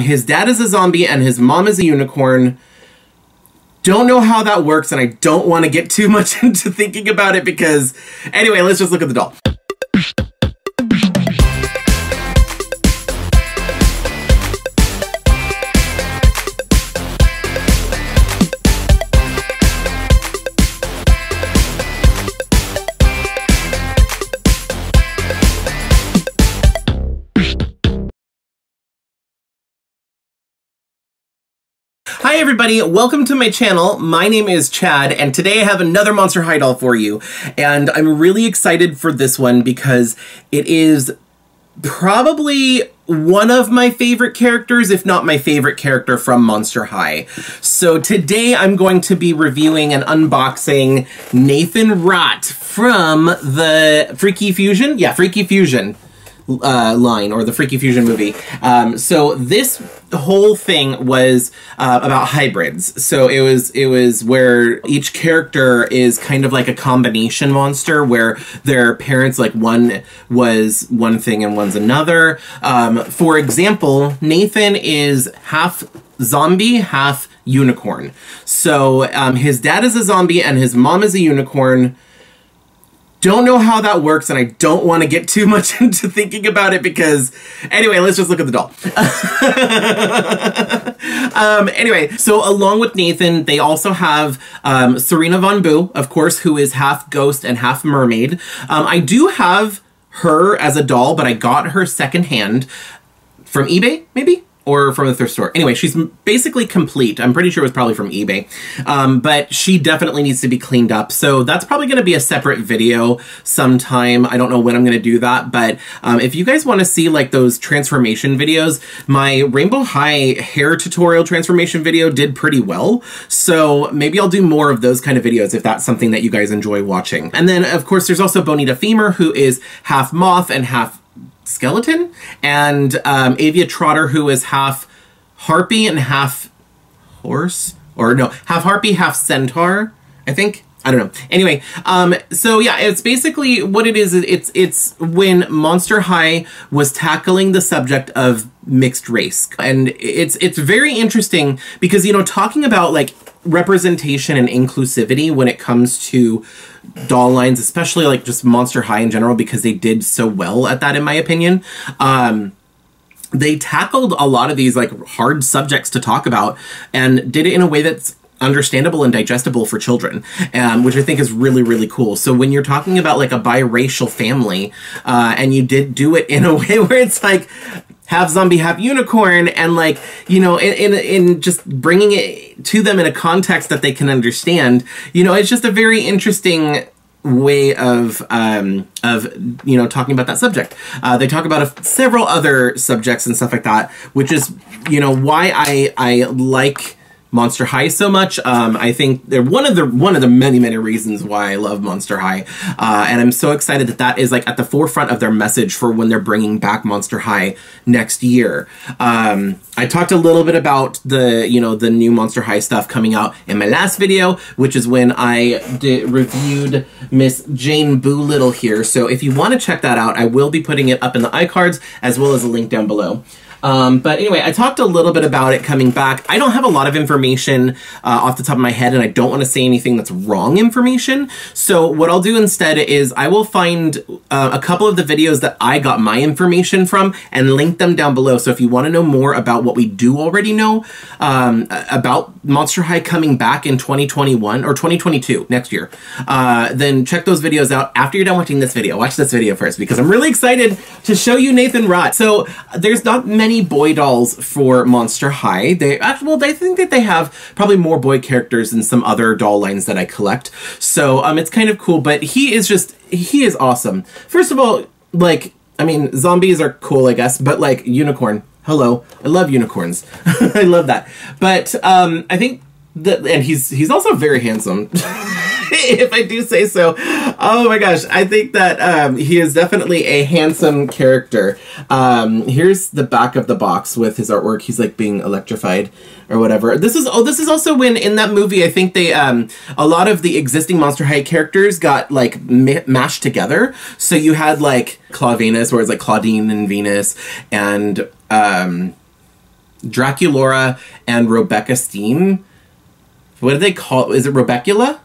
His dad is a zombie and his mom is a unicorn. Don't know how that works, and I don't want to get too much into thinking about it because, anyway, let's just look at the doll. Everybody, welcome to my channel. My name is Chad and today I have another Monster High doll for you. And I'm really excited for this one because it is probably one of my favorite characters, if not my favorite character from Monster High. So today I'm going to be reviewing and unboxing Neighthan Rot from the Freaky Fusion? Yeah, Freaky Fusion uh, line or the Freaky Fusion movie. Um, so this whole thing was uh, about hybrids. So it was it was where each character is kind of like a combination monster, where their parents like one was one thing and one's another. Um, for example, Neighthan is half zombie, half unicorn. So um, his dad is a zombie and his mom is a unicorn. Don't know how that works, and I don't want to get too much into thinking about it because, anyway, let's just look at the doll. um, anyway, so along with Neighthan, they also have um, Sirena Von Boo, of course, who is half ghost and half mermaid. Um, I do have her as a doll, but I got her secondhand from eBay, maybe? Or from the thrift store. Anyway, she's basically complete. I'm pretty sure it was probably from eBay. Um, but she definitely needs to be cleaned up. So that's probably going to be a separate video sometime. I don't know when I'm going to do that. But um, if you guys want to see like those transformation videos, my Rainbow High hair tutorial transformation video did pretty well. So maybe I'll do more of those kind of videos if that's something that you guys enjoy watching. And then, of course, there's also Bonita Femur, who is half moth and half skeleton, and um, Avea Trotter, who is half harpy and half horse, or no, half harpy, half centaur, I think. I don't know. Anyway, um, so yeah, it's basically what it is. It's it's when Monster High was tackling the subject of mixed race, and it's it's very interesting because you know talking about like representation and inclusivity when it comes to doll lines, especially like just Monster High in general, because they did so well at that, in my opinion. Um, they tackled a lot of these like hard subjects to talk about and did it in a way that's understandable and digestible for children, um, which I think is really, really cool. So when you're talking about like a biracial family, uh, and you did do it in a way where it's like, have zombie, have unicorn, and like you know, in, in in just bringing it to them in a context that they can understand. You know, it's just a very interesting way of um, of you know talking about that subject. Uh, they talk about a, several other subjects and stuff like that, which is you know why I I like Monster High so much. Um, I think they're one of the one of the many many reasons why I love Monster High, uh, and I'm so excited that that is like at the forefront of their message for when they're bringing back Monster High next year. Um, I talked a little bit about the you know the new Monster High stuff coming out in my last video, which is when I reviewed Miss Jane Boolittle here. So if you want to check that out, I will be putting it up in the iCards as well as a link down below. Um, but anyway, I talked a little bit about it coming back. I don't have a lot of information uh, off the top of my head, and I don't want to say anything that's wrong information. So what I'll do instead is I will find uh, a couple of the videos that I got my information from and link them down below. So if you want to know more about what we do already know um, about Monster High coming back in 2021 or 2022 next year, uh, then check those videos out after you're done watching this video. Watch this video first because I'm really excited to show you Neighthan Rot. So there's not many many boy dolls for Monster High. They actually, well, I think that they have probably more boy characters than some other doll lines that I collect. So um, it's kind of cool. But he is just he is awesome. First of all, like I mean, zombies are cool, I guess, but like unicorn. Hello, I love unicorns. I love that. But um, I think that, and he's he's also very handsome. if I do say so. Oh my gosh, I think that um, he is definitely a handsome character. Um, here's the back of the box with his artwork. He's like being electrified or whatever. This is oh, this is also when in that movie I think they um, a lot of the existing Monster High characters got like mashed together. So you had like Clawvenus, where it's like Clawdeen and Venus, and um, Draculaura and Robecca Steam. What do they call? Is it Rebecula?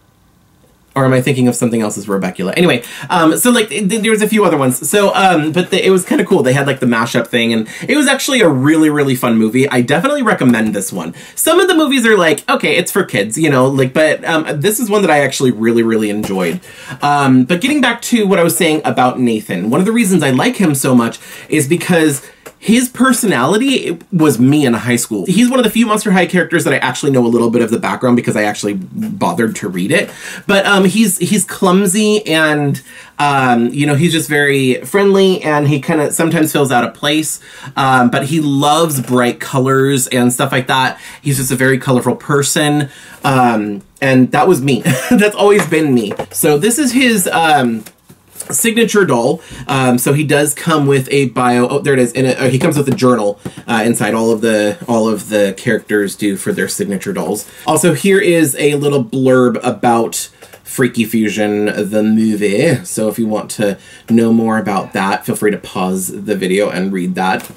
Or am I thinking of something else as Rebecula? Anyway, um, so like th- there was a few other ones. So, um, but the, it was kind of cool. They had like the mashup thing, and it was actually a really really fun movie. I definitely recommend this one. Some of the movies are like okay, it's for kids, you know, like, but um, this is one that I actually really really enjoyed. Um, but getting back to what I was saying about Neighthan, one of the reasons I like him so much is because his personality was me in high school. He's one of the few Monster High characters that I actually know a little bit of the background because I actually bothered to read it. But um, he's he's clumsy and um, you know he's just very friendly and he kind of sometimes feels out of place. Um, but he loves bright colors and stuff like that. He's just a very colorful person. Um, and that was me. That's always been me. So this is his um, signature doll. Um, so he does come with a bio. Oh, there it is. In a, uh, he comes with a journal uh, inside. All of the all of the characters do for their signature dolls. Also, here is a little blurb about. Freaky Fusion, the movie. So if you want to know more about that, feel free to pause the video and read that.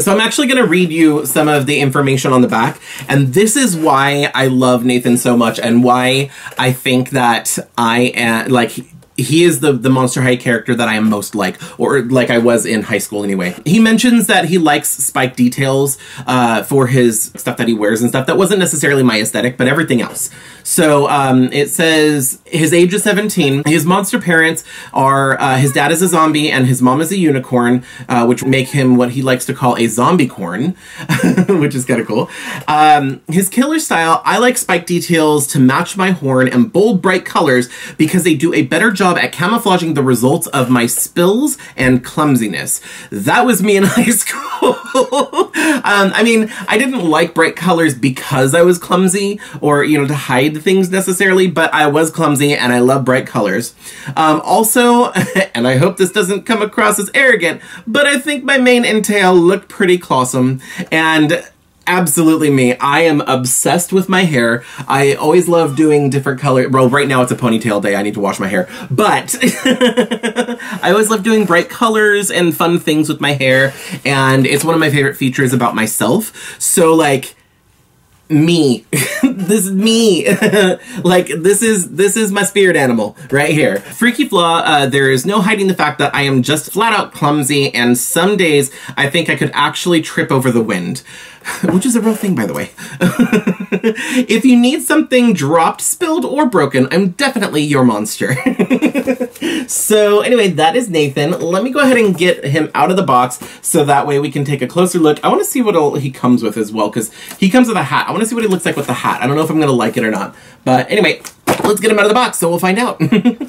So I'm actually going to read you some of the information on the back, and this is why I love Neighthan so much, and why I think that I am like he is the the Monster High character that I am most like, or like I was in high school anyway. He mentions that he likes spike details uh, for his stuff that he wears and stuff. That wasn't necessarily my aesthetic, but everything else. So um, it says his age is 17. His monster parents are uh, his dad is a zombie and his mom is a unicorn, uh, which make him what he likes to call a zombie corn, which is kind of cool. Um, his killer style, I like spike details to match my horn and bold, bright colors because they do a better job at camouflaging the results of my spills and clumsiness. That was me in high school. um, I mean, I didn't like bright colors because I was clumsy or, you know, to hide things necessarily, but I was clumsy and I love bright colors. Um, also, and I hope this doesn't come across as arrogant, but I think my mane and tail looked pretty clawsome and absolutely me. I am obsessed with my hair. I always love doing different color. Well, right now it's a ponytail day. I need to wash my hair. But I always love doing bright colors and fun things with my hair. And it's one of my favorite features about myself. So like, me. this is me. like this is this is my spirit animal right here. Freaky flaw. Uh, there is no hiding the fact that I am just flat out clumsy, and some days I think I could actually trip over the wind. which is a real thing, by the way. if you need something dropped, spilled, or broken, I'm definitely your monster. so anyway, that is Neighthan. Let me go ahead and get him out of the box so that way we can take a closer look. I want to see what he comes with as well, because he comes with a hat. I want to see what he looks like with the hat. I don't know if I'm going to like it or not. But anyway, let's get him out of the box so we'll find out.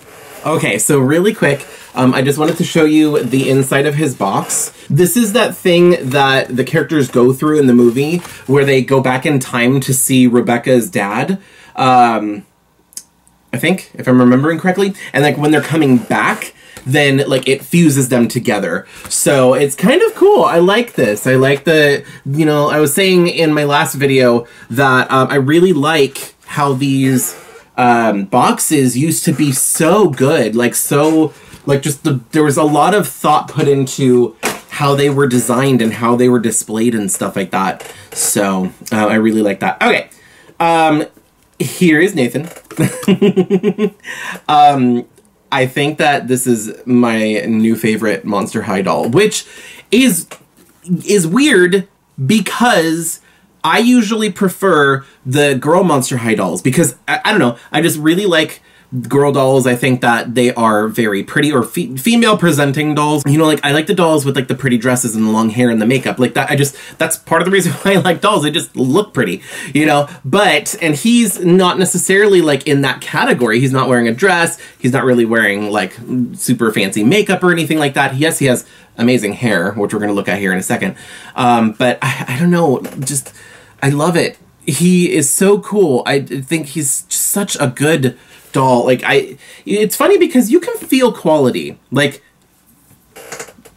okay, so really quick, um, I just wanted to show you the inside of his box. This is that thing that the characters go through in the movie where they go back in time to see Robecca's dad. Um, I think, if I'm remembering correctly. And like when they're coming back, then like it fuses them together. So it's kind of cool. I like this. I like the, you know, I was saying in my last video that um, I really like how these um, boxes used to be so good, like so like just the there was a lot of thought put into how they were designed and how they were displayed and stuff like that. So uh, I really like that. Okay, um, here is Neighthan. um, I think that this is my new favorite Monster High doll, which is is weird because I usually prefer the girl Monster High dolls because I, I don't know. I just really like girl dolls i think that they are very pretty or fe- female presenting dolls. You know like i like the dolls with like the pretty dresses and the long hair and the makeup. Like that i just that's part of the reason why i like dolls. They just look pretty you know? But and he's not necessarily like in that category. He's not wearing a dress. He's not really wearing like super fancy makeup or anything like that. Yes he has amazing hair which we're going to look at here in a second. Um, but I, I don't know. Just i love it. He is so cool. I think he's such a good doll. Like I, it's funny because you can feel quality. Like,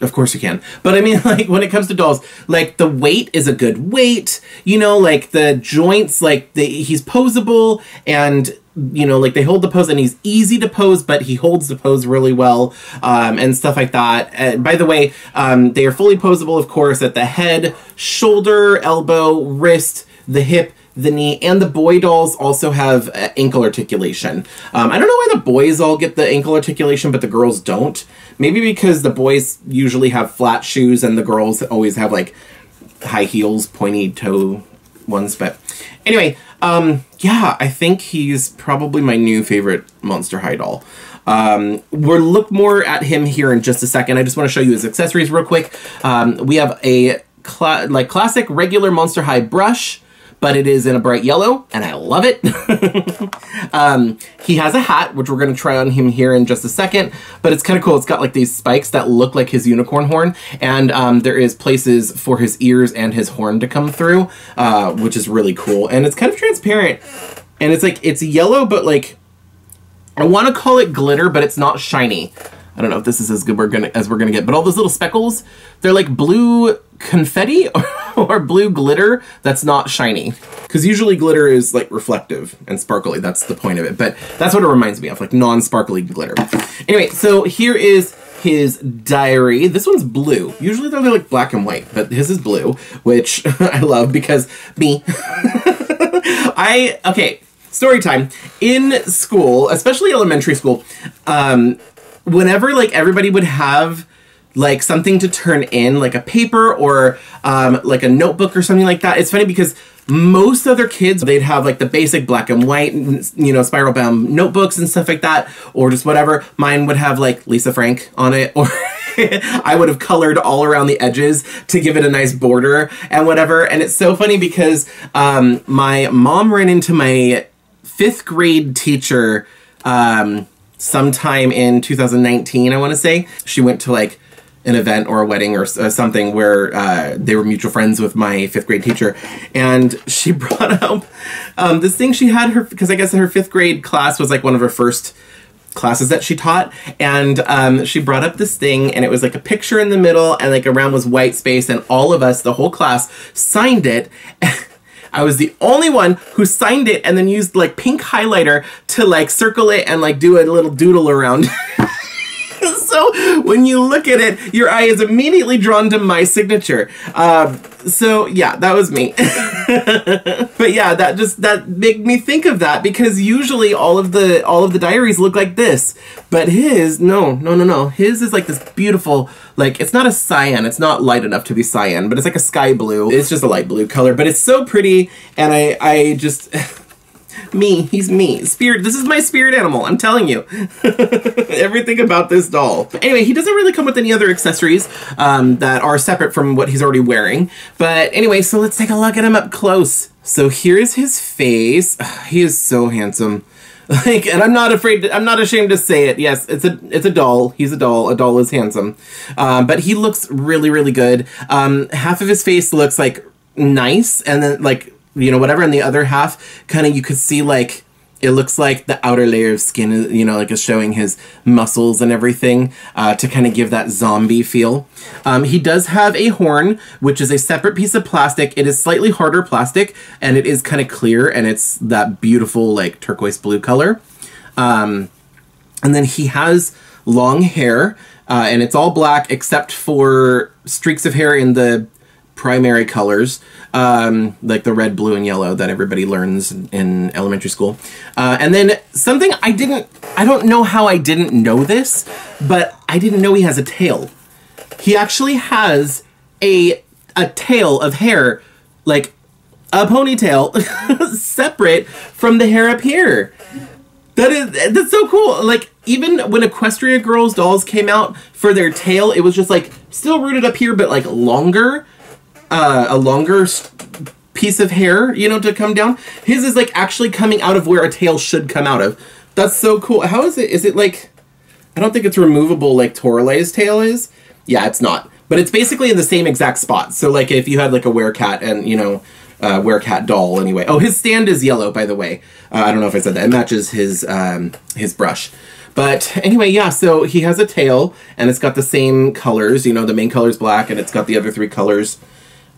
of course you can. But I mean, like when it comes to dolls, like the weight is a good weight. You know, like the joints, like the he's posable and you know, like they hold the pose and he's easy to pose, but he holds the pose really well um, and stuff like that. And by the way, um, they are fully posable, of course, at the head, shoulder, elbow, wrist, the hip, the knee, and the boy dolls also have uh, ankle articulation. Um, I don't know why the boys all get the ankle articulation, but the girls don't. Maybe because the boys usually have flat shoes and the girls always have like high heels, pointy toe ones. But anyway, um, yeah, I think he's probably my new favorite Monster High doll. Um, we'll look more at him here in just a second. I just want to show you his accessories real quick. Um, we have a cla like classic regular Monster High brush but it is in a bright yellow, and I love it. um, he has a hat, which we're going to try on him here in just a second, but it's kind of cool. It's got like these spikes that look like his unicorn horn, and um, there is places for his ears and his horn to come through, uh, which is really cool. And it's kind of transparent, and it's like, it's yellow, but like, I want to call it glitter, but it's not shiny. I don't know if this is as good we're gonna as we're gonna get, but all those little speckles, they're like blue confetti or blue glitter that's not shiny. Because usually glitter is like reflective and sparkly. That's the point of it. But that's what it reminds me of, like non-sparkly glitter. Anyway, so here is his diary. This one's blue. Usually they're like black and white, but his is blue, which I love because me. I okay. Story time in school, especially elementary school. Um, whenever like everybody would have like something to turn in, like a paper or um, like a notebook or something like that. It's funny because most other kids they'd have like the basic black and white you know spiral bound notebooks and stuff like that or just whatever. Mine would have like lisa frank on it or i would have colored all around the edges to give it a nice border and whatever. And it's so funny because um, my mom ran into my fifth grade teacher um, sometime in 2019 i want to say. She went to like an event or a wedding or uh, something where uh, they were mutual friends with my fifth grade teacher, and she brought up um, this thing she had her because I guess her fifth grade class was like one of her first classes that she taught. And um, she brought up this thing and it was like a picture in the middle and like around was white space and all of us the whole class signed it. I was the only one who signed it and then used like pink highlighter to like circle it and like do a little doodle around so when you look at it, your eye is immediately drawn to my signature. Um, so yeah, that was me. but yeah, that just that made me think of that because usually all of the all of the diaries look like this, but his no no no no his is like this beautiful like it's not a cyan, it's not light enough to be cyan, but it's like a sky blue. It's just a light blue color, but it's so pretty, and I I just. me. He's me. Spirit. This is my spirit animal. I'm telling you. Everything about this doll. Anyway, he doesn't really come with any other accessories um, that are separate from what he's already wearing. But anyway, so let's take a look at him up close. So here's his face. He is so handsome. Like, and I'm not afraid. To, I'm not ashamed to say it. Yes, it's a it's a doll. He's a doll. A doll is handsome, um, but he looks really really good. Um, half of his face looks like nice, and then like you know, whatever. And the other half, kind of, you could see like it looks like the outer layer of skin, you know, like is showing his muscles and everything uh, to kind of give that zombie feel. Um, he does have a horn, which is a separate piece of plastic. It is slightly harder plastic, and it is kind of clear, and it's that beautiful like turquoise blue color. Um, and then he has long hair, uh, and it's all black except for streaks of hair in the primary colors, um, like the red, blue, and yellow that everybody learns in elementary school. Uh, and then something I didn't, I don't know how I didn't know this, but I didn't know he has a tail. He actually has a a tail of hair, like a ponytail, separate from the hair up here. That is that's so cool. Like even when Equestria Girls dolls came out for their tail, it was just like still rooted up here, but like longer uh, a longer piece of hair, you know, to come down. His is like actually coming out of where a tail should come out of. That's so cool. How is it? Is it like, I don't think it's removable like Toralei's tail is. Yeah, it's not. But it's basically in the same exact spot. So like if you had like a werecat and, you know, uh, werecat doll anyway. Oh, his stand is yellow, by the way. Uh, I don't know if I said that. It matches his, um, his brush. But anyway, yeah, so he has a tail and it's got the same colors. You know, the main color is black and it's got the other three colors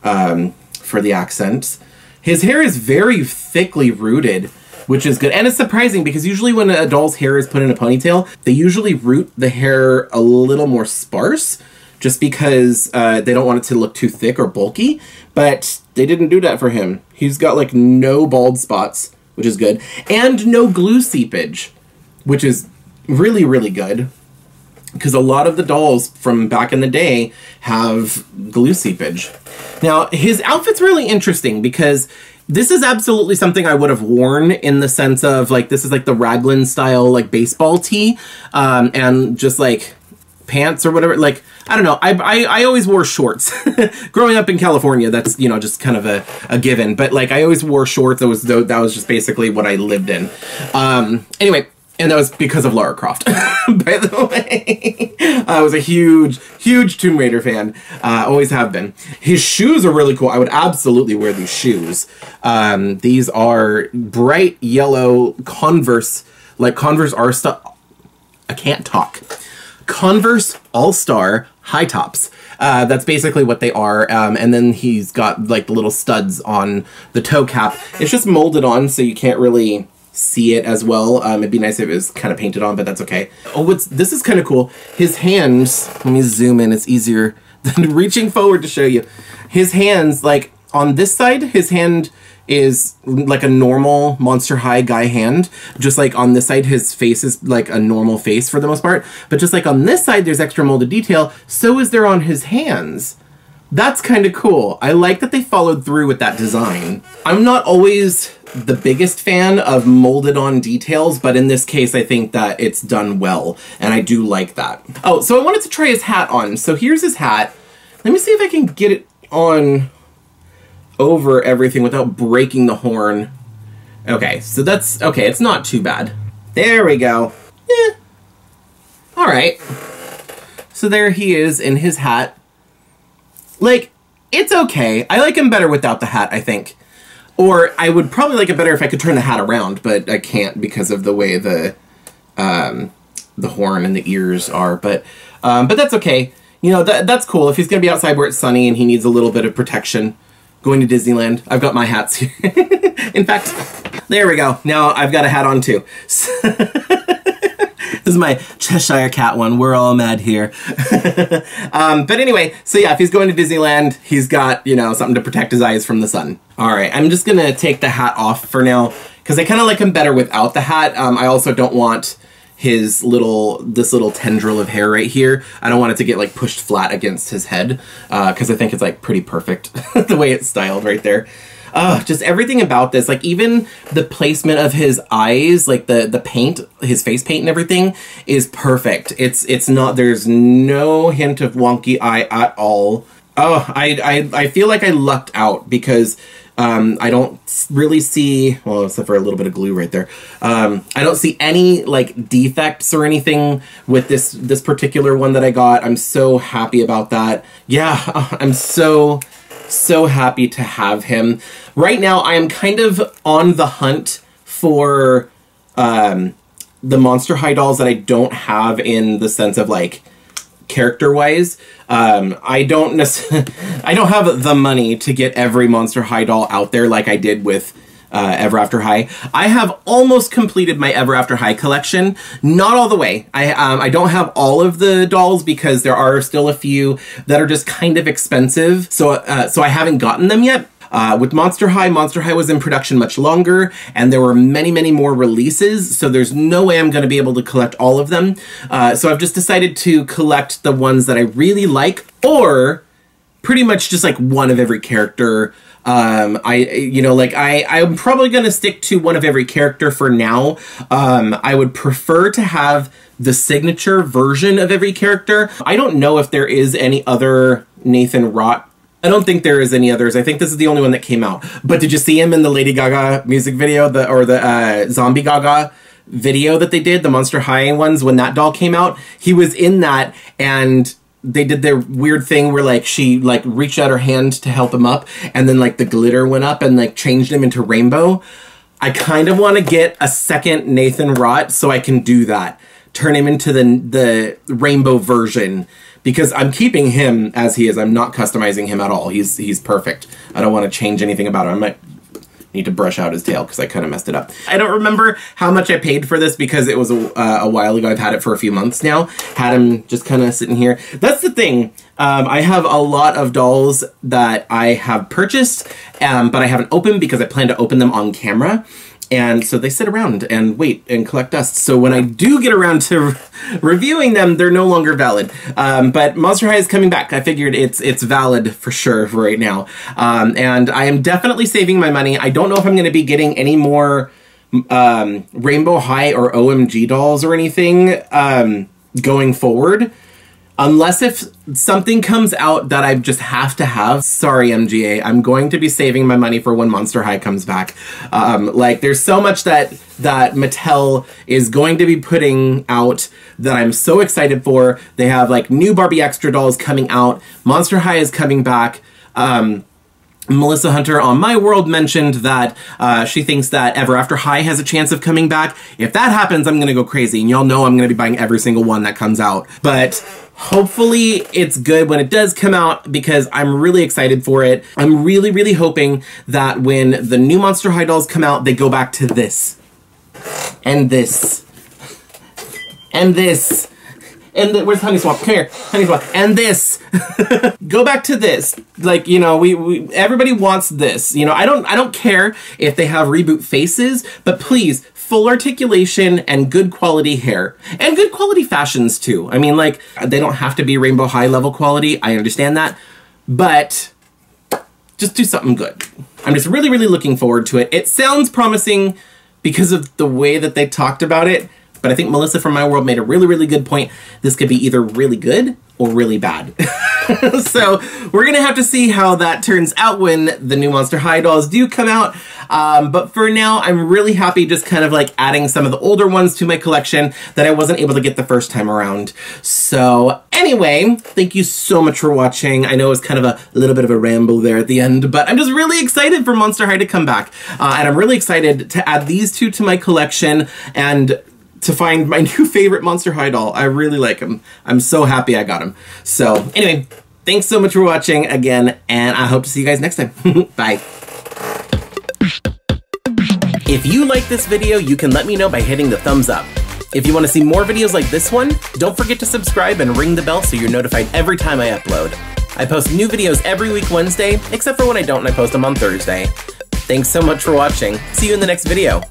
um, for the accents. His hair is very thickly rooted. which is good. And it's surprising because usually when a doll's hair is put in a ponytail, they usually root the hair a little more sparse just because uh, they don't want it to look too thick or bulky. But they didn't do that for him. He's got like no bald spots, which is good, and no glue seepage, which is really, really good because a lot of the dolls from back in the day have glue seepage. Now, his outfit's really interesting because this is absolutely something I would have worn in the sense of like this is like the raglan style like baseball tee um, and just like pants or whatever. Like I don't know. I I, I always wore shorts. Growing up in California, that's you know just kind of a, a given. But like I always wore shorts. That was that was just basically what I lived in. Um, anyway, and that was because of Lara Croft, by the way. I was a huge, huge Tomb Raider fan. Uh, always have been. His shoes are really cool. I would absolutely wear these shoes. Um, these are bright yellow Converse, like Converse are stuff. I can't talk. Converse All Star high tops. Uh, that's basically what they are. Um, and then he's got like the little studs on the toe cap. It's just molded on, so you can't really see it as well. Um, it'd be nice if it was kind of painted on, but that's okay. Oh, what's this is kind of cool. His hands. Let me zoom in. It's easier than reaching forward to show you. His hands, like on this side, his hand is like a normal Monster High guy hand. Just like on this side, his face is like a normal face for the most part. But just like on this side, there's extra molded detail. So is there on his hands. That's kind of cool. I like that they followed through with that design. I'm not always the biggest fan of molded on details, but in this case, I think that it's done well, and I do like that. Oh, so I wanted to try his hat on. So here's his hat. Let me see if I can get it on over everything without breaking the horn. Okay, so that's, okay, it's not too bad. There we go. Yeah. All right. So there he is in his hat. Like, it's okay. I like him better without the hat, I think. Or I would probably like it better if I could turn the hat around, but I can't because of the way the um, the horn and the ears are. But um, but that's okay. You know that that's cool. If he's gonna be outside where it's sunny and he needs a little bit of protection, going to Disneyland, I've got my hats here. In fact, there we go. Now I've got a hat on too. This is my Cheshire Cat one. We're all mad here. um, but anyway, so yeah, if he's going to Disneyland, he's got, you know, something to protect his eyes from the sun. All right, I'm just gonna take the hat off for now because I kind of like him better without the hat. Um, I also don't want his little this little tendril of hair right here. I don't want it to get like pushed flat against his head because uh, I think it's like pretty perfect the way it's styled right there uh, just everything about this, like even the placement of his eyes, like the the paint, his face paint and everything is perfect. It's it's not there's no hint of wonky eye at all. Oh, I I, I feel like I lucked out because um, I don't really see, well, except for a little bit of glue right there. Um, I don't see any like defects or anything with this this particular one that I got. I'm so happy about that. Yeah, I'm so so happy to have him. Right now, I am kind of on the hunt for um, the Monster High dolls that I don't have in the sense of like character wise. Um, I don't necessarily, I don't have the money to get every Monster High doll out there like I did with uh, Ever After High. I have almost completed my Ever After High collection. Not all the way. I um, I don't have all of the dolls because there are still a few that are just kind of expensive. So uh, so I haven't gotten them yet. Uh, with Monster High, Monster High was in production much longer, and there were many, many more releases, so there's no way I'm going to be able to collect all of them. Uh, so I've just decided to collect the ones that I really like, or pretty much just like one of every character um, I, you know, like I, I'm probably to stick to one of every character for now. Um, I would prefer to have the signature version of every character. I don't know if there is any other Neighthan Rot. I don't think there is any others. I think this is the only one that came out. But did you see him in the Lady Gaga music video, the or the uh, Zombie Gaga video that they did, the Monster High ones when that doll came out? He was in that, and they did their weird thing where like she like reached out her hand to help him up and then like the glitter went up and like changed him into rainbow. I kind of want to get a second neighthan rot so i can do that. Turn him into the the rainbow version. Because i'm keeping him as he is. I'm not customizing him at all. He's he's perfect. I don't want to change anything about him. I might need to brush out his tail because I kind of messed it up. I don't remember how much I paid for this because it was a, uh, a while ago. I've had it for a few months now. Had him just kind of sitting here. That's the thing. Um, I have a lot of dolls that I have purchased, um, but I haven't opened because I plan to open them on camera. And so they sit around and wait and collect dust. So when I do get around to re reviewing them, they're no longer valid. Um, but Monster High is coming back. I figured it's it's valid for sure for right now. Um, and I am definitely saving my money. I don't know if I'm going to be getting any more um, Rainbow High or OMG dolls or anything um, going forward. Unless if something comes out that I just have to have, sorry MGA, I'm going to be saving my money for when Monster High comes back. Um, like there's so much that that Mattel is going to be putting out that I'm so excited for. They have like new Barbie Extra dolls coming out. Monster High is coming back. Um, Melissa Hunter on My World mentioned that uh, she thinks that Ever After High has a chance of coming back. If that happens, I'm gonna go crazy, and y'all know I'm gonna be buying every single one that comes out. But hopefully it's good when it does come out because I'm really excited for it. I'm really, really hoping that when the new Monster High dolls come out, they go back to this. And this. And this and the, where's Honey Swamp? Come here, Honey Swamp, and this. Go back to this. Like you know, we, we everybody wants this. You know, I don't I don't care if they have reboot faces, but please full articulation and good quality hair and good quality fashions too. I mean, like they don't have to be rainbow high level quality. I understand that, but just do something good. I'm just really, really looking forward to it. It sounds promising because of the way that they talked about it. But I think Melissa from My World made a really, really good point. This could be either really good or really bad. so we're gonna have to see how that turns out when the new Monster High dolls do come out. Um, but for now, I'm really happy just kind of like adding some of the older ones to my collection that I wasn't able to get the first time around. So anyway, thank you so much for watching. I know it was kind of a little bit of a ramble there at the end, but I'm just really excited for Monster High to come back. Uh, and I'm really excited to add these two to my collection and to find my new favorite Monster High doll. I really like him. I'm so happy I got him. So anyway, thanks so much for watching again, and I hope to see you guys next time. Bye. If you like this video, you can let me know by hitting the thumbs up. If you want to see more videos like this one, don't forget to subscribe and ring the bell so you're notified every time I upload. I post new videos every week Wednesday, except for when I don't and I post them on Thursday. Thanks so much for watching. See you in the next video.